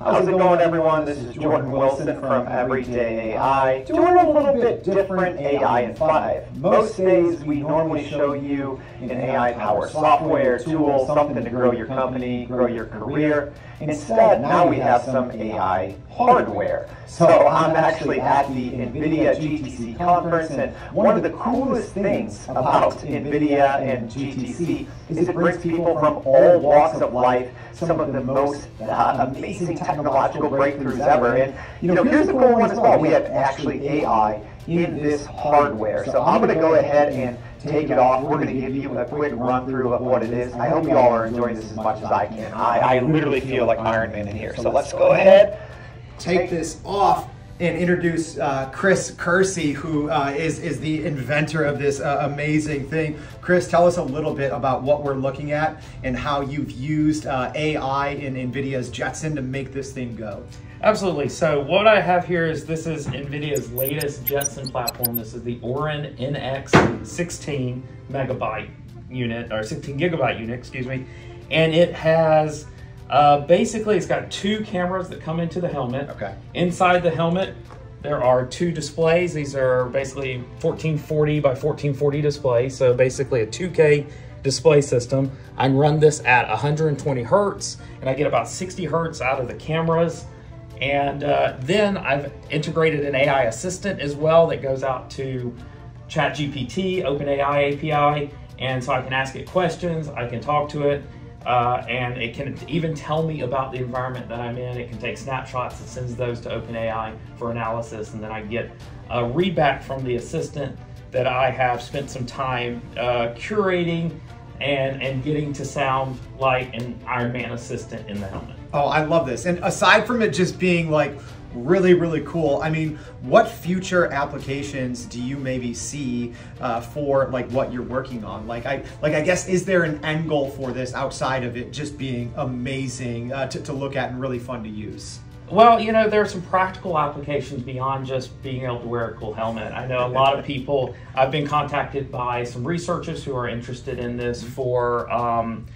How's it going, everyone? This is Jordan Wilson from Everyday AI, doing a little bit different AI in 5. Most days we normally show you an AI-powered software, tool, something to grow your company, grow your career. Instead, now we have some AI hardware. So I'm actually at the NVIDIA GTC conference, and one of the coolest things about NVIDIA and GTC is it brings people from all walks of life some of the most uh, amazing technological breakthroughs ever. And you know, here's the cool one as well. We have actually AI in this hardware. So I'm going to go ahead and take it off. We're going to give you a quick run through of what it is. I hope you all are enjoying this as much as I can. I, I literally feel like Iron Man in here. So let's go ahead. Take this off and introduce uh, Chris Kersey, who uh, is is the inventor of this uh, amazing thing. Chris, tell us a little bit about what we're looking at and how you've used uh, AI in NVIDIA's Jetson to make this thing go. Absolutely. So what I have here is this is NVIDIA's latest Jetson platform. This is the Orin NX 16 megabyte unit, or 16 gigabyte unit, excuse me. And it has uh, basically, it's got two cameras that come into the helmet. Okay. Inside the helmet, there are two displays. These are basically 1440 by 1440 displays. So basically a 2K display system. I run this at 120 hertz and I get about 60 hertz out of the cameras. And uh, then I've integrated an AI assistant as well that goes out to ChatGPT, OpenAI API. And so I can ask it questions, I can talk to it, uh, and it can even tell me about the environment that I'm in. It can take snapshots and sends those to OpenAI for analysis, and then I get a readback from the assistant that I have spent some time uh, curating and, and getting to sound like an Iron Man assistant in the helmet. Oh, I love this. And aside from it just being like really, really cool. I mean, what future applications do you maybe see uh, for like what you're working on? Like, I like I guess is there an end goal for this outside of it just being amazing uh, to, to look at and really fun to use? Well, you know, there are some practical applications beyond just being able to wear a cool helmet. I know a lot of people, I've been contacted by some researchers who are interested in this for, um,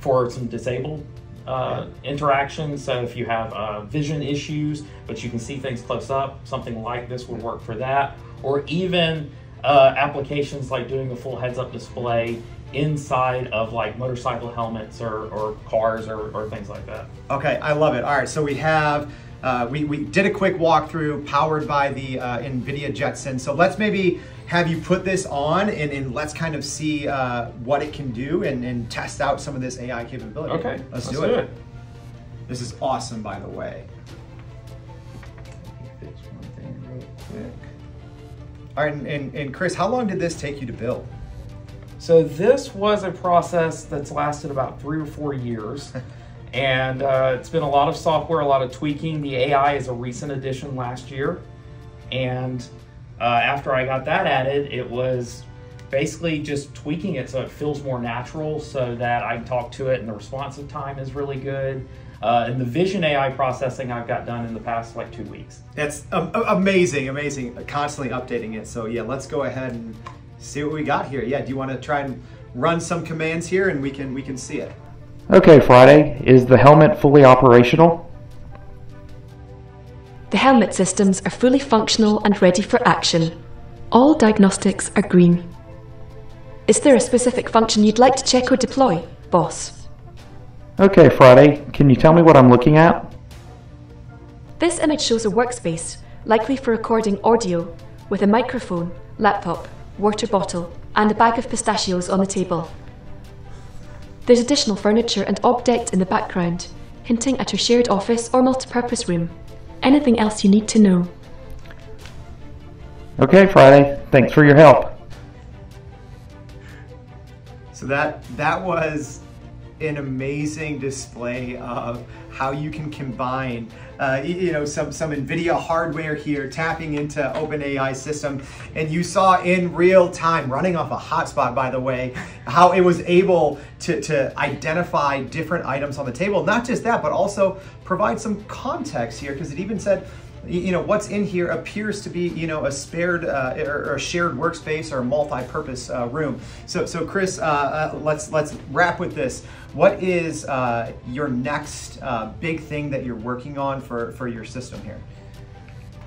for some disabled uh, interaction. So if you have uh, vision issues, but you can see things close up, something like this would work for that. Or even uh, applications like doing a full heads-up display inside of like motorcycle helmets or, or cars or, or things like that. Okay, I love it. All right, so we have uh, we, we did a quick walkthrough powered by the uh, NVIDIA Jetson. So let's maybe have you put this on and, and let's kind of see uh, what it can do and, and, test out some of this AI capability. Okay, let's, let's do, it. do, it. This is awesome, by the way. All right, and, and, and Chris, how long did this take you to build? So this was a process that's lasted about three or four years. and uh, it's been a lot of software, a lot of tweaking. The AI is a recent addition last year. And uh, after I got that added, it was basically just tweaking it so it feels more natural so that I can talk to it and the responsive time is really good. Uh, and the vision AI processing I've got done in the past like two weeks. That's um, amazing, amazing. Constantly updating it. So yeah, let's go ahead and see what we got here. Yeah, do you want to try and run some commands here and we can we can see it? Okay, Friday. Is the helmet fully operational? The helmet systems are fully functional and ready for action. All diagnostics are green. Is there a specific function you'd like to check or deploy, boss? Okay, Friday. Can you tell me what I'm looking at? This image shows a workspace, likely for recording audio, with a microphone, laptop, water bottle, and a bag of pistachios on the table. There's additional furniture and objects in the background, hinting at a shared office or multipurpose room. Anything else you need to know? Okay, Friday. Thanks for your help. So that that was an amazing display of how you can combine, uh, you know, some, some NVIDIA hardware here, tapping into OpenAI system. And you saw in real time, running off a hotspot, by the way, how it was able to, to identify different items on the table. Not just that, but also provide some context here, because it even said, you know what's in here appears to be you know a spared uh, or, a shared workspace or a multi-purpose uh, room. So so Chris, uh, uh, let's let's wrap with this. What is uh, your next uh, big thing that you're working on for for your system here?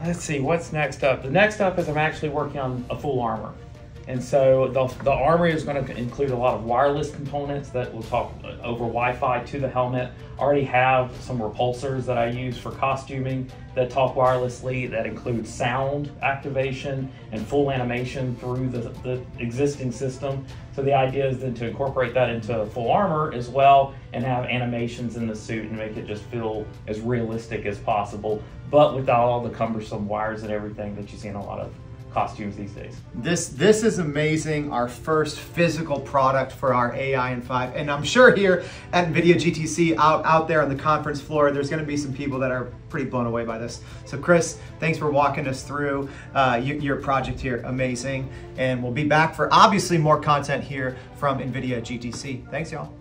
Let's see what's next up. The next up is I'm actually working on a full armor. And so the, the armor is going to include a lot of wireless components that will talk over Wi-Fi to the helmet. I already have some repulsors that I use for costuming that talk wirelessly that include sound activation and full animation through the, the existing system. So the idea is then to incorporate that into full armor as well and have animations in the suit and make it just feel as realistic as possible, but without all the cumbersome wires and everything that you see in a lot of costumes these days. This this is amazing. Our first physical product for our AI in 5. And I'm sure here at NVIDIA GTC out, out there on the conference floor, there's gonna be some people that are pretty blown away by this. So Chris, thanks for walking us through uh, your, your project here. Amazing. And we'll be back for obviously more content here from NVIDIA GTC. Thanks y'all.